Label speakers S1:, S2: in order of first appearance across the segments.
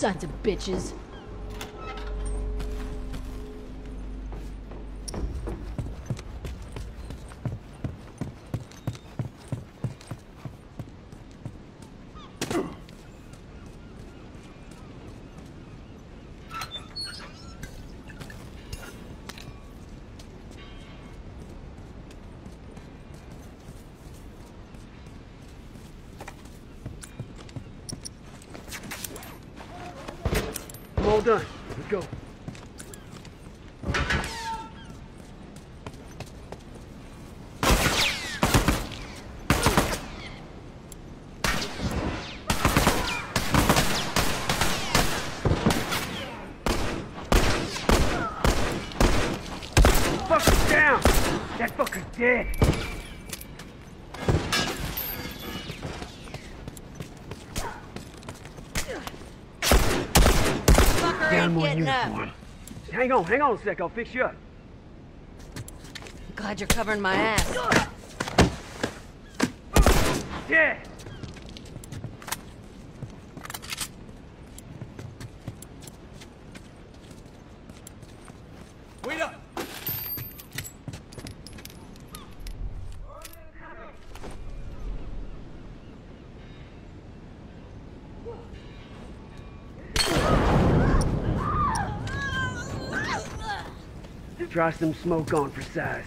S1: Sons of bitches.
S2: All done. Let's go. Fucker's down! That fucker's dead!
S1: Fucker
S2: Down
S1: ain't
S2: more
S1: getting up.
S2: Uniform. Hang on, hang on a sec. I'll fix you up.
S1: Glad you're covering my ass.
S2: Dead!
S3: Wait up!
S2: Try some smoke on for size.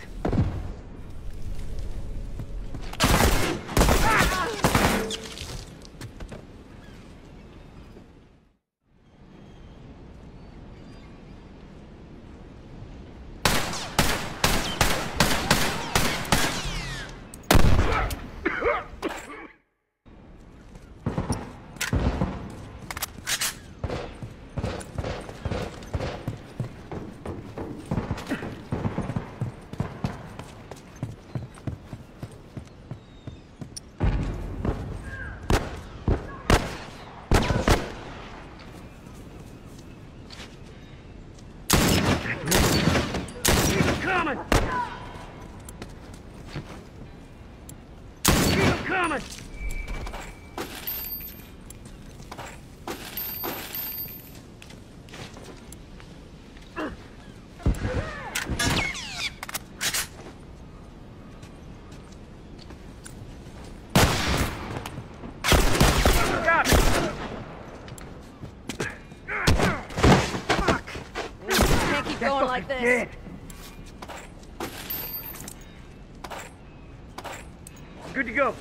S2: Coming!
S1: Can't keep going like this.
S2: dead! Good to go.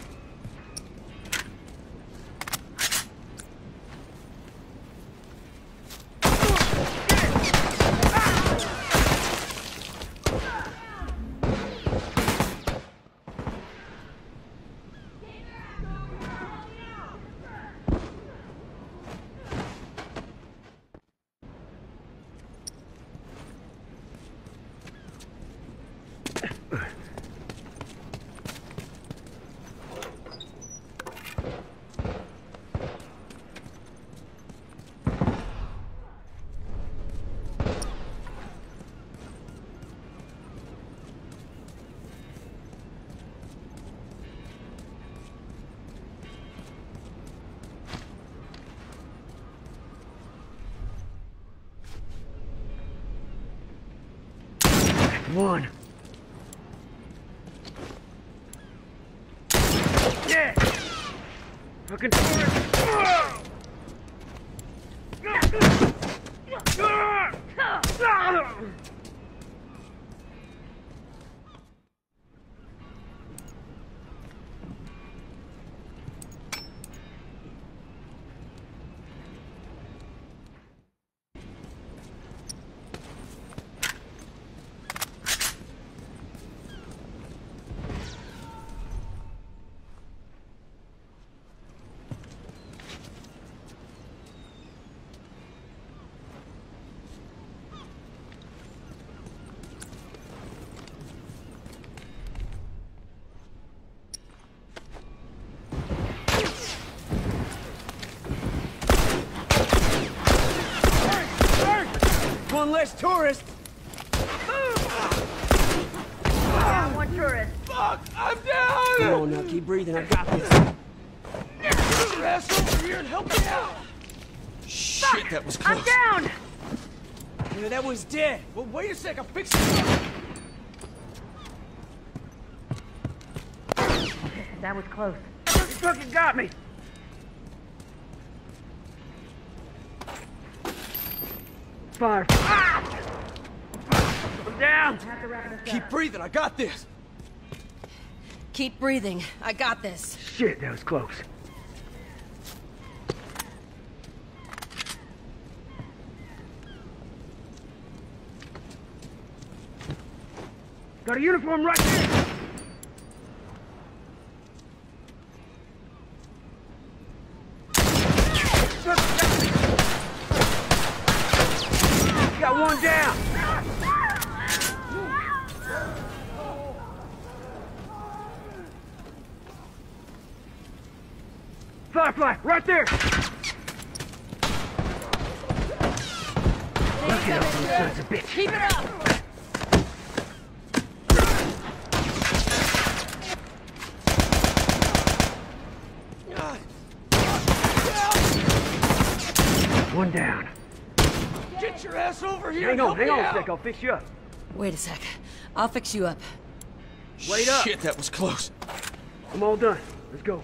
S2: One. Yeah! Fucking tourist!
S3: One less tourist!
S1: Down one tourist.
S3: Fuck! I'm down!
S2: Come on now, keep breathing. I got this.
S3: Get your ass over here and help me out! Shit! Shit, that was
S2: I'm
S3: close.
S2: down!
S3: Yeah, that one's dead. Well, wait a sec, I'm fixing it.
S1: That was close.
S2: You fucking got me! Fire. Ah! I'm down!
S3: Keep breathing, I got this.
S1: Keep breathing. I got this.
S2: Shit, that was close. Got a uniform right there! Got one down! Firefly, right there! Look at those sons of bitch!
S1: Keep it up!
S2: One down.
S3: Get your ass over here.
S2: Hang on, hang
S3: me
S2: on a sec, I'll fix you up.
S1: Wait a sec. I'll fix you up.
S2: Wait up.
S3: Shit, that was close.
S2: I'm all done. Let's go.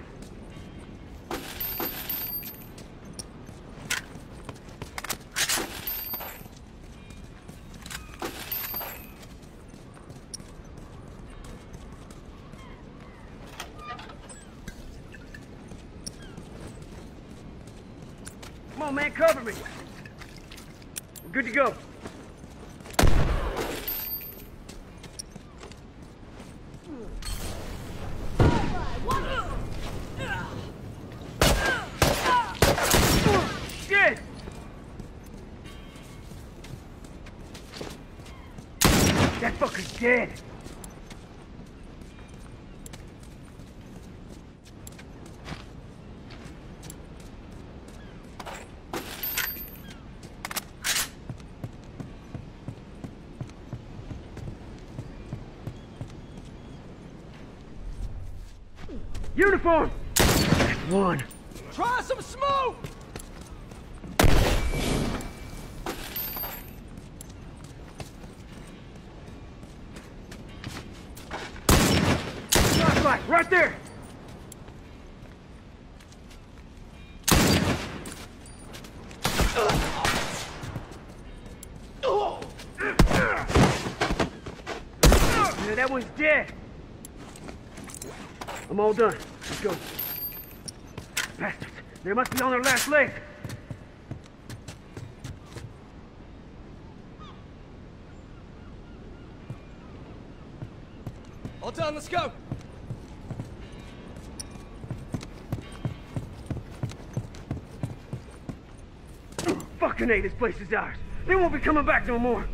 S2: On, man, cover me. We're good to go. Dead. Uniform! That's one.
S3: Try some smoke.
S2: Flashlight, right there! Yeah, that one's dead. I'm all done. Let's go. Bastards. They must be on their last leg.
S3: All done, let's go.
S2: Fucking A, this place is ours. They won't be coming back no more.